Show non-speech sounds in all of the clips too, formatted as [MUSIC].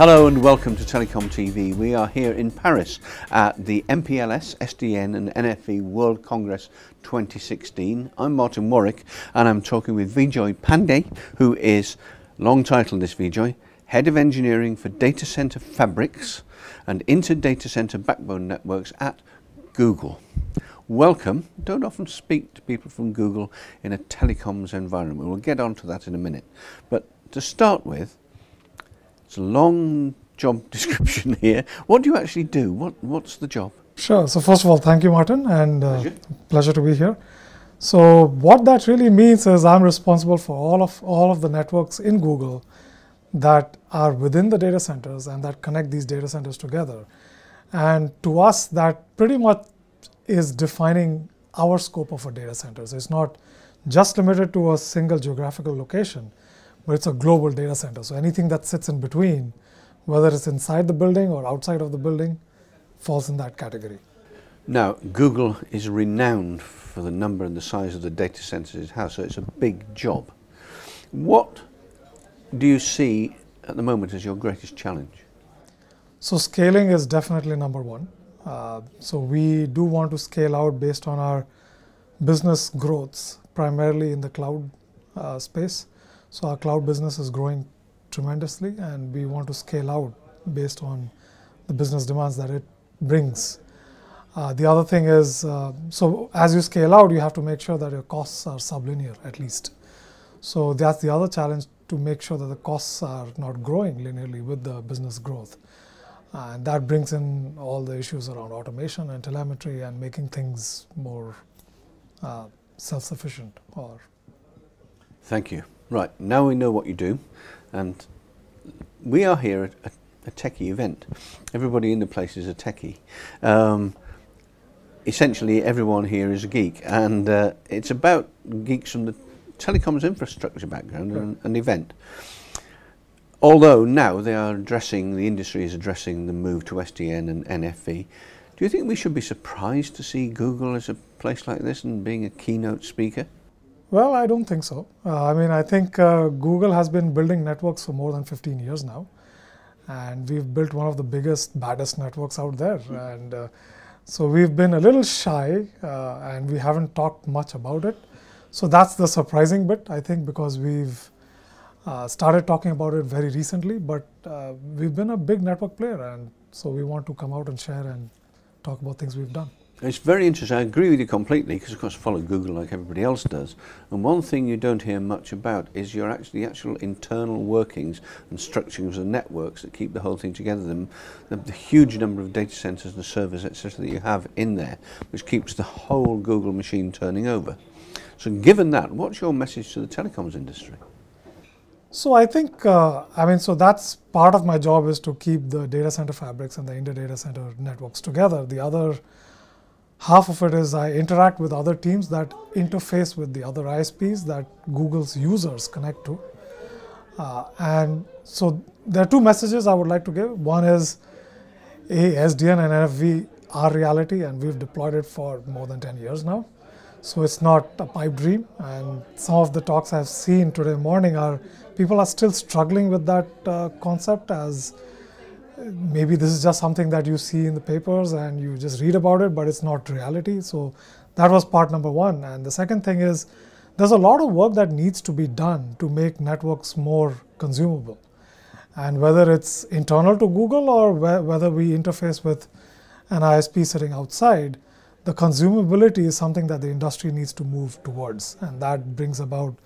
Hello and welcome to Telecom TV. We are here in Paris at the MPLS, SDN and NFV World Congress 2016. I'm Martin Warwick and I'm talking with Vijoy Pandey, who is, long title this Vijoy, Head of Engineering for Data Center Fabrics and Inter-Data Center Backbone Networks at Google. Welcome. Don't often speak to people from Google in a telecoms environment. We'll get on to that in a minute. But to start with, it's a long job [LAUGHS] description here. What do you actually do? What, what's the job? Sure. So first of all, thank you, Martin, and uh, Pleasure. pleasure to be here. So what that really means is I'm responsible for all of all of the networks in Google that are within the data centers and that connect these data centers together. And to us, that pretty much is defining our scope of a data center. So it's not just limited to a single geographical location, but it's a global data center. So anything that sits in between, whether it's inside the building or outside of the building, falls in that category. Now, Google is renowned for the number and the size of the data centers it has, so it's a big job. What do you see at the moment as your greatest challenge? So scaling is definitely number one. Uh, so we do want to scale out based on our business growths, primarily in the cloud uh, space. So our cloud business is growing tremendously, and we want to scale out based on the business demands that it brings. Uh, the other thing is, uh, so as you scale out, you have to make sure that your costs are sublinear at least. So that's the other challenge to make sure that the costs are not growing linearly with the business growth. Uh, and that brings in all the issues around automation and telemetry and making things more uh, self-sufficient or Thank you. Right, now we know what you do, and we are here at a, a techie event. Everybody in the place is a techie. Um, essentially, everyone here is a geek, and uh, it's about geeks from the telecoms infrastructure background and an event. Although now they are addressing, the industry is addressing the move to SDN and NFV. Do you think we should be surprised to see Google as a place like this and being a keynote speaker? Well, I don't think so. Uh, I mean, I think uh, Google has been building networks for more than 15 years now. And we've built one of the biggest, baddest networks out there. And uh, so we've been a little shy uh, and we haven't talked much about it. So that's the surprising bit, I think, because we've uh, started talking about it very recently. But uh, we've been a big network player. And so we want to come out and share and talk about things we've done. It's very interesting. I agree with you completely because, of course, I follow Google like everybody else does. And one thing you don't hear much about is your actually the actual internal workings and structurings of the networks that keep the whole thing together. Them, the, the huge number of data centers and servers, etc., that you have in there, which keeps the whole Google machine turning over. So, given that, what's your message to the telecoms industry? So I think, uh, I mean, so that's part of my job is to keep the data center fabrics and the inter data center networks together. The other half of it is I interact with other teams that interface with the other ISPs that Google's users connect to. Uh, and so there are two messages I would like to give. One is A, SDN and NFV are reality, and we've deployed it for more than 10 years now. So it's not a pipe dream. And some of the talks I've seen today morning are people are still struggling with that uh, concept as maybe this is just something that you see in the papers and you just read about it, but it's not reality. So that was part number one. And the second thing is there's a lot of work that needs to be done to make networks more consumable. And whether it's internal to Google or whe- whether we interface with an ISP sitting outside, the consumability is something that the industry needs to move towards. And that brings about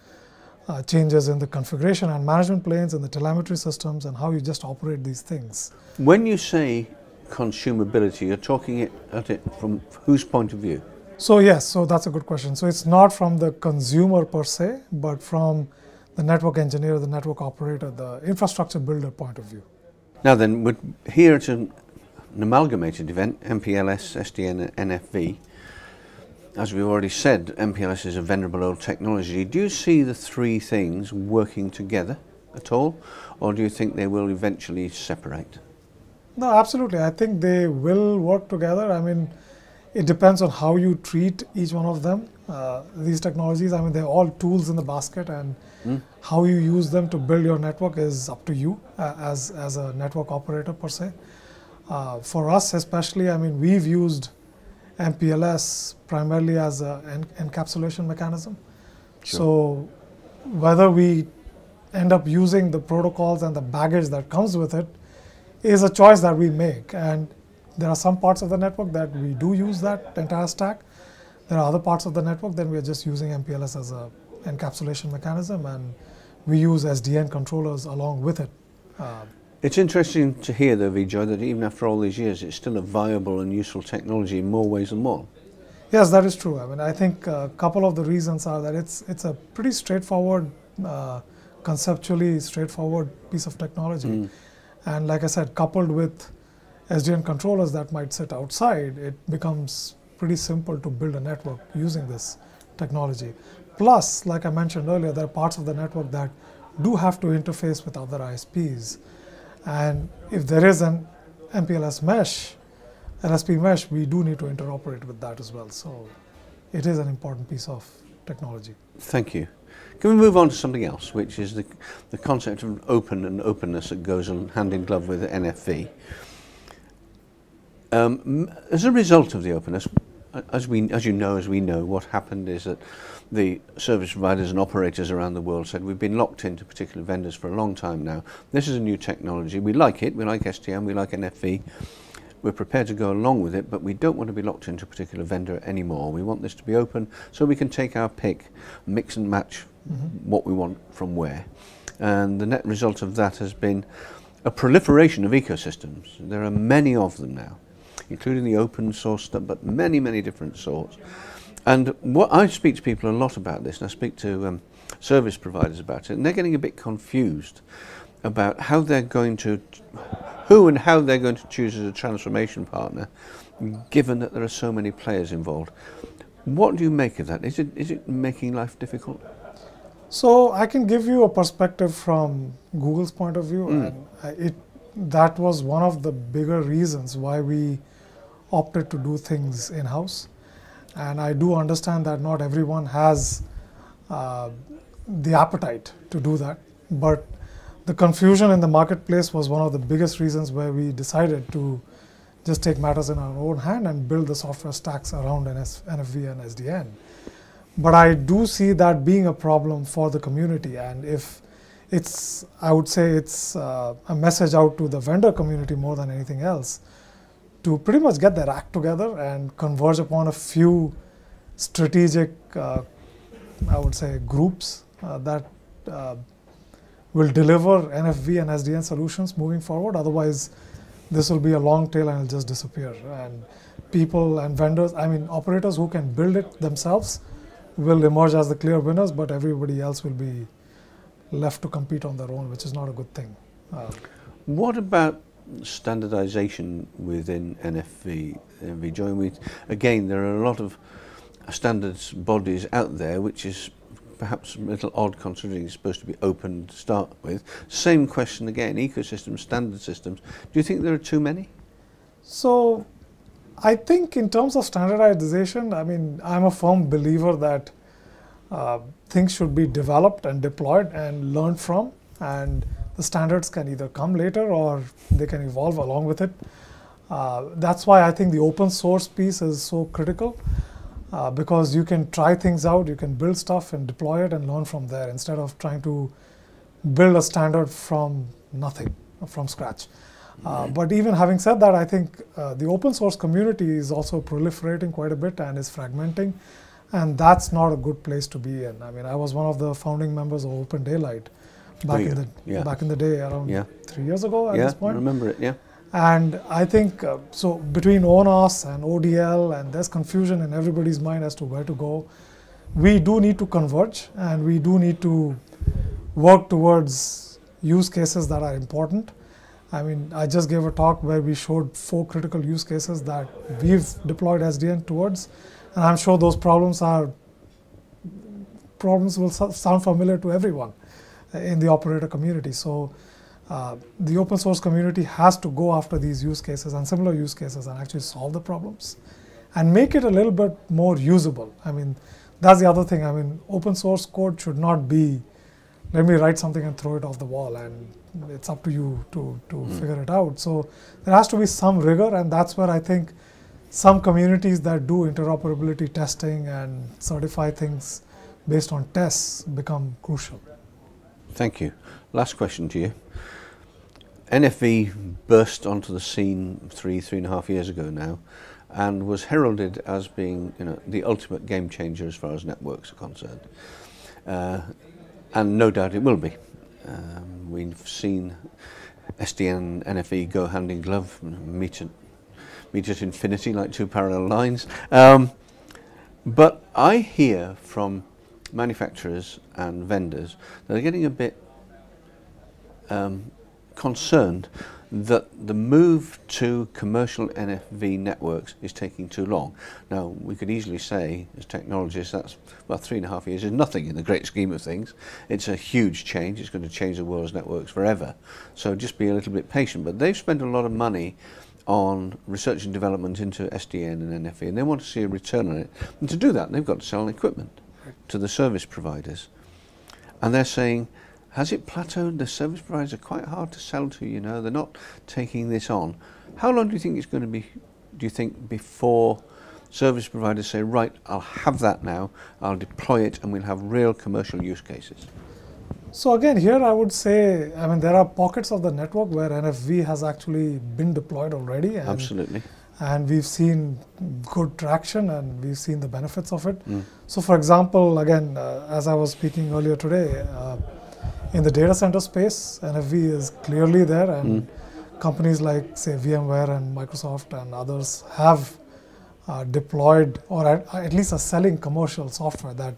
uh, changes in the configuration and management planes and the telemetry systems and how you just operate these things. When you say consumability, you're talking it, at it from whose point of view? So yes, so that's a good question. So it's not from the consumer per se, but from the network engineer, the network operator, the infrastructure builder point of view. Now then, we're here at an, an amalgamated event, MPLS, SDN and NFV. As we've already said, MPLS is a venerable old technology. Do you see the three things working together at all, or do you think they will eventually separate? No, absolutely. I think they will work together. I mean, it depends on how you treat each one of them. Uh, these technologies, I mean, they're all tools in the basket, and mm. how you use them to build your network is up to you uh, as, as a network operator per se. Uh, for us, especially, I mean, we've used MPLS primarily as an encapsulation mechanism. Sure. So, whether we end up using the protocols and the baggage that comes with it is a choice that we make. And there are some parts of the network that we do use that entire stack. There are other parts of the network that we are just using MPLS as an encapsulation mechanism, and we use SDN controllers along with it. Uh, it's interesting to hear, though, Vijay, that even after all these years, it's still a viable and useful technology in more ways than one. Yes, that is true. I mean, I think a couple of the reasons are that it's it's a pretty straightforward, uh, conceptually straightforward piece of technology, mm. and like I said, coupled with SDN controllers that might sit outside, it becomes pretty simple to build a network using this technology. Plus, like I mentioned earlier, there are parts of the network that do have to interface with other ISPs. And if there is an MPLS mesh, LSP mesh, we do need to interoperate with that as well. So it is an important piece of technology. Thank you. Can we move on to something else, which is the, the concept of open and openness that goes hand in glove with NFV? Um, as a result of the openness, as we, as you know, as we know, what happened is that the service providers and operators around the world said we've been locked into particular vendors for a long time now. This is a new technology. We like it. We like SDN We like NFV. We're prepared to go along with it, but we don't want to be locked into a particular vendor anymore. We want this to be open so we can take our pick, mix and match mm -hmm. what we want from where. And the net result of that has been a proliferation of ecosystems. There are many of them now including the open source stuff, but many, many different sorts. And what I speak to people a lot about this, and I speak to um, service providers about it, and they're getting a bit confused about how they're going to, who and how they're going to choose as a transformation partner, given that there are so many players involved. What do you make of that? Is it, is it making life difficult? So I can give you a perspective from Google's point of view, mm. and it that was one of the bigger reasons why we opted to do things in house. And I do understand that not everyone has uh, the appetite to do that. But the confusion in the marketplace was one of the biggest reasons where we decided to just take matters in our own hand and build the software stacks around NS, NFV and SDN. But I do see that being a problem for the community. And if it's, I would say, it's uh, a message out to the vendor community more than anything else to pretty much get their act together and converge upon a few strategic, uh, I would say, groups uh, that uh, will deliver NFV and SDN solutions moving forward. Otherwise, this will be a long tail and it'll just disappear. And people and vendors, I mean, operators who can build it themselves will emerge as the clear winners, but everybody else will be left to compete on their own, which is not a good thing. Uh, what about standardization within NFV, NFV NV with, again, there are a lot of standards bodies out there, which is perhaps a little odd considering it's supposed to be open to start with. Same question again, ecosystem, standard systems. Do you think there are too many? So I think in terms of standardization, I mean, I'm a firm believer that uh, things should be developed and deployed and learned from and the standards can either come later or they can evolve along with it. Uh, that's why I think the open source piece is so critical uh, because you can try things out, you can build stuff and deploy it and learn from there instead of trying to build a standard from nothing, from scratch. Uh, but even having said that, I think uh, the open source community is also proliferating quite a bit and is fragmenting, and that's not a good place to be in. I mean, I was one of the founding members of Open Daylight, back in the yeah. back in the day, around yeah. three years ago at yeah, this point. I remember it, yeah. And I think uh, so between ONOS and ODL, and there's confusion in everybody's mind as to where to go. We do need to converge, and we do need to work towards use cases that are important. I mean, I just gave a talk where we showed four critical use cases that we've deployed SDN towards, and I'm sure those problems are problems will sound familiar to everyone in the operator community. So uh, the open source community has to go after these use cases and similar use cases and actually solve the problems and make it a little bit more usable. I mean, that's the other thing. I mean, open source code should not be let me write something and throw it off the wall and it's up to you to, to mm. figure it out. So there has to be some rigor, and that's where I think some communities that do interoperability testing and certify things based on tests become crucial. Thank you. Last question to you. NFV burst onto the scene three, three and a half years ago now and was heralded as being you know, the ultimate game changer as far as networks are concerned. Uh, and no doubt it will be. Um, we've seen SDN and NFV go hand in glove, meet at, meet at infinity like two parallel lines. Um, but I hear from manufacturers and vendors that are getting a bit um, concerned that the move to commercial NFV networks is taking too long. Now, we could easily say, as technologists, that's about three and a half years is nothing in the great scheme of things. It's a huge change. It's going to change the world's networks forever. So just be a little bit patient. But they've spent a lot of money on research and development into SDN and NFV, and they want to see a return on it. And to do that, they've got to sell equipment to the service providers. And they're saying, has it plateaued? The service providers are quite hard to sell to, you know, they're not taking this on. How long do you think it's going to be, do you think, before service providers say, right, I'll have that now, I'll deploy it, and we'll have real commercial use cases? So again, here I would say, I mean, there are pockets of the network where NFV has actually been deployed already. And, Absolutely. And we've seen good traction and we've seen the benefits of it. Mm. So for example, again, uh, as I was speaking earlier today, uh, in the data center space, NFV is clearly there, and mm. companies like, say, VMware and Microsoft and others have uh, deployed or at, at, least are selling commercial software that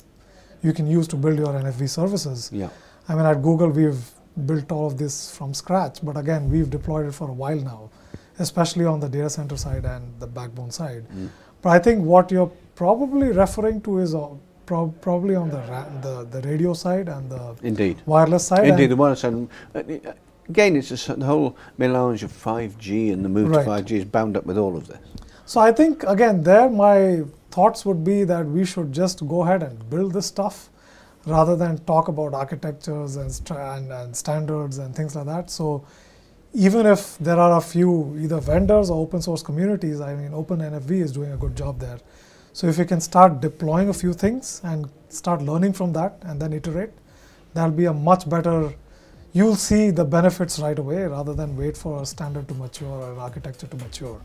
you can use to build your NFV services. Yeah. I mean, at Google, we've built all of this from scratch, but again, we've deployed it for a while now, especially on the data center side and the backbone side. Mm. But I think what you're probably referring to is uh, pro probably on the, the the radio side and the indeed wireless side. Indeed, the wireless side. Uh, again, it's just the whole melange of 5G and the move right. to 5G is bound up with all of this. So I think again, there my thoughts would be that we should just go ahead and build this stuff rather than talk about architectures and, and, and standards and things like that. So even if there are a few either vendors or open source communities, I mean, OPNFV is doing a good job there. So if you can start deploying a few things and start learning from that and then iterate, that'll be a much better, you'll see the benefits right away rather than wait for a standard to mature or an architecture to mature.